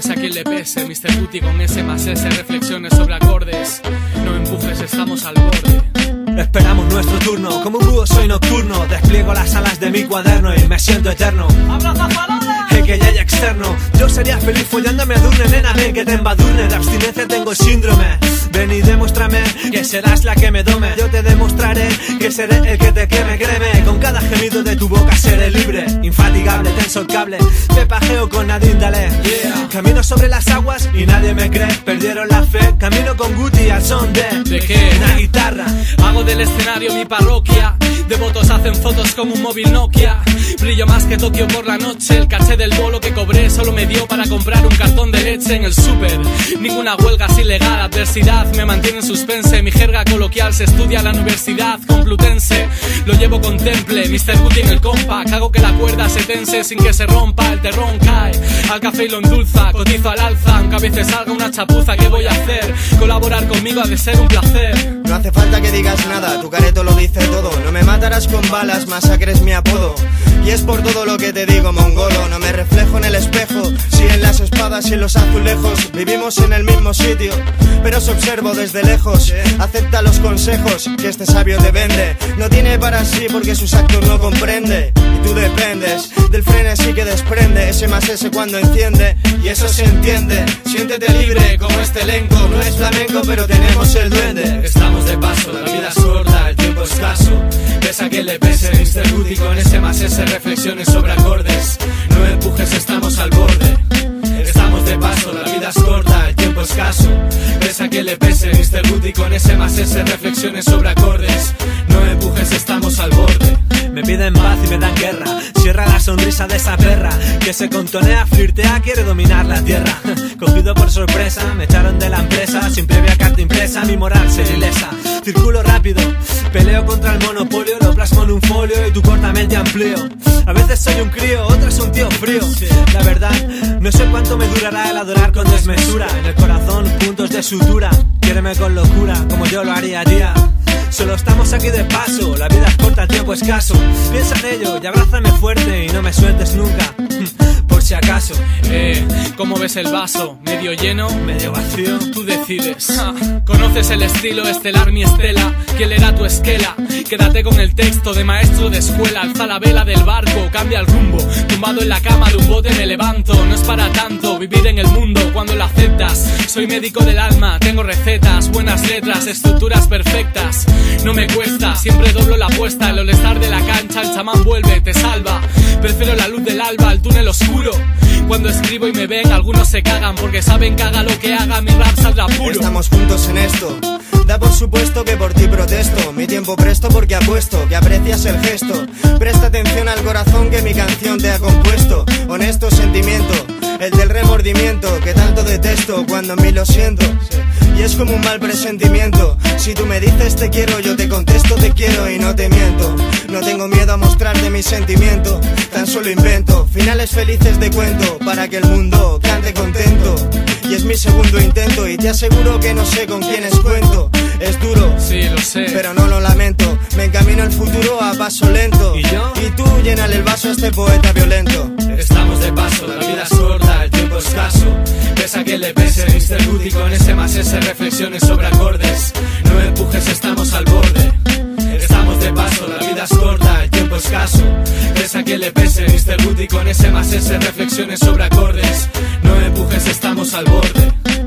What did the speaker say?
pese. Mr. Booty con S más S, reflexiones sobre acordes. No empujes, estamos al borde. Esperamos nuestro turno, como un búho soy nocturno Despliego las alas de mi cuaderno y me siento eterno Hey, que ya hay externo. Yo sería feliz follándome a Durne, nena, ven que te embadurne. De abstinencia tengo síndrome. Ven y demuéstrame que serás la que me dome Yo te demostraré que seré el que te queme, créeme Con cada gemido de tu boca seré libre Infatigable, tenso el cable Me pajeo con Nadine Dale Camino sobre las aguas y nadie me cree. Perdieron la fe, camino con Guti al son de ¿De qué? Una guitarra. Hago del escenario mi parroquia. Devotos hacen fotos como un móvil Nokia. Brillo más que Tokio por la noche. El caché del bolo que cobré solo me dio para comprar un cartón de leche en el súper. Ninguna huelga es ilegal, adversidad me mantiene en suspense. Mi jerga coloquial se estudia en la universidad complutense. Temple, Mr. Guti en el compa. Hago que la cuerda se tense sin que se rompa. El terrón cae, al café y lo endulza. Cotizo al alza, aunque a veces salga una chapuza. ¿Qué voy a hacer? Colaborar conmigo ha de ser un placer. No hace falta que digas nada, tu careto lo dice todo. No me matarás con balas, masacre es mi apodo. Y es por todo lo que te digo, mongolo. No me reflejo en el espejo, si en las espadas y en los azulejos. Vivimos en el mismo sitio, pero os observo desde lejos. Acepta los consejos que este sabio te vende. No tiene para sí porque sus actos no comprende. Y tú dependes del frenesí que desprende. Ese más ese cuando enciende, y eso se entiende. Siéntete libre como este elenco. No es flamenco, pero tenemos el duende. Estamos de paso, la vida es corta, el tiempo escaso. Pesa que le pese, Mr. Booty con ese más ese reflexiones sobre acordes. No empujes, estamos al borde. Estamos de paso, la vida es corta, el tiempo escaso. Pesa que le pese, Mr. Con ese más ese reflexiones sobre acordes. Piden paz y me dan guerra. Cierra la sonrisa de esa perra que se contonea, flirtea, quiere dominar la tierra. Cogido por sorpresa, me echaron de la empresa sin previa carta impresa. Mi moral se ilesa. Circulo rápido, peleo contra el monopolio, lo plasmo en un folio y tu cortamente amplío. A veces soy un crío, otras un tío frío. La verdad, no sé cuánto me durará el adorar con desmesura. En el corazón, puntos de sutura. Quiéreme con locura, como yo lo haría día. Solo estamos aquí de paso, la vida es corta, el tiempo escaso. Piensa en ello y abrázame fuerte y no me sueltes nunca. Si acaso, Eh, ¿cómo ves el vaso? ¿Medio lleno? medio vacío. Tú decides. Conoces el estilo estelar, mi estela. ¿Quién le da tu esquela? Quédate con el texto de maestro de escuela. Alza la vela del barco, cambia el rumbo. Tumbado en la cama de un bote me levanto. No es para tanto vivir en el mundo cuando lo aceptas. Soy médico del alma, tengo recetas, buenas letras, estructuras perfectas. No me cuesta, siempre doblo la apuesta. El olestar de la cancha, el chamán vuelve, te salva. Prefiero la luz del alba al túnel oscuro. Cuando escribo y me ven, algunos se cagan porque saben que haga lo que haga, mi rap saldrá puro. Estamos juntos en esto. Da por supuesto que por ti protesto. Mi tiempo presto porque apuesto que aprecias el gesto. Presta atención al corazón que mi canción te ha compuesto. Honesto sentimiento, el del remordimiento que tanto detesto cuando en mí lo siento. Y es como un mal presentimiento. Si tú me dices te quiero, yo te contesto te quiero y no te miento. No tengo miedo a mostrarte mi sentimiento, tan solo invento finales felices de cuento para que el mundo cante contento. Y es mi segundo intento y te aseguro que no sé con quiénes cuento. Es duro, Sí, lo sé. pero no lo lamento. Me encamino al futuro a paso lento. ¿Y yo? Y tú llénale el vaso a este poeta violento. Estamos de paso, la vida es corta, el tiempo escaso. Pesa que le pese, Mr. Con ese más ese reflexiones sobre acordes. No empujes, estamos al borde. Estamos de paso, la tiempo escaso. Pesa que le pese, Mr. Booty con ese más ese reflexiones sobre acordes. No empujes, estamos al borde.